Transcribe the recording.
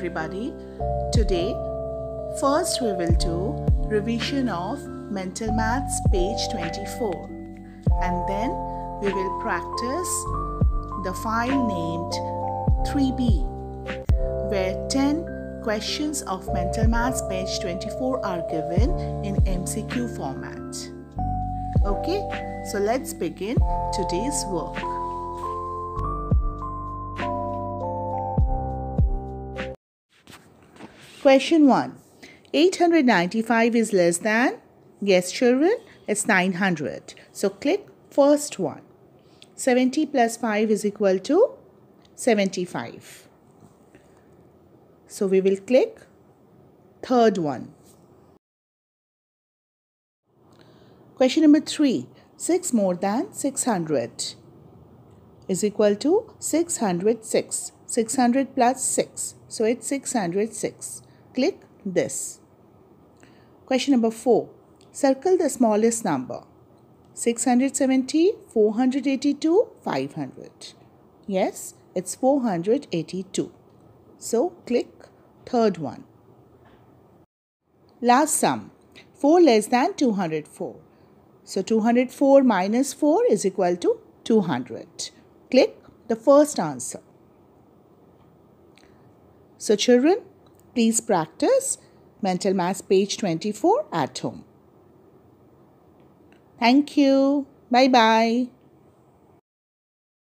everybody. Today, first we will do revision of Mental Maths page 24 and then we will practice the file named 3B where 10 questions of Mental Maths page 24 are given in MCQ format. Okay, so let's begin today's work. Question 1. 895 is less than? Yes, children, it's 900. So click first one. 70 plus 5 is equal to 75. So we will click third one. Question number 3. 6 more than 600 is equal to 606. 600 plus 6. So it's 606 click this. Question number 4. Circle the smallest number. 670, 482, 500. Yes, it's 482. So click third one. Last sum. 4 less than 204. So 204 minus 4 is equal to 200. Click the first answer. So children, Please practice Mental Maths page 24 at home. Thank you. Bye bye.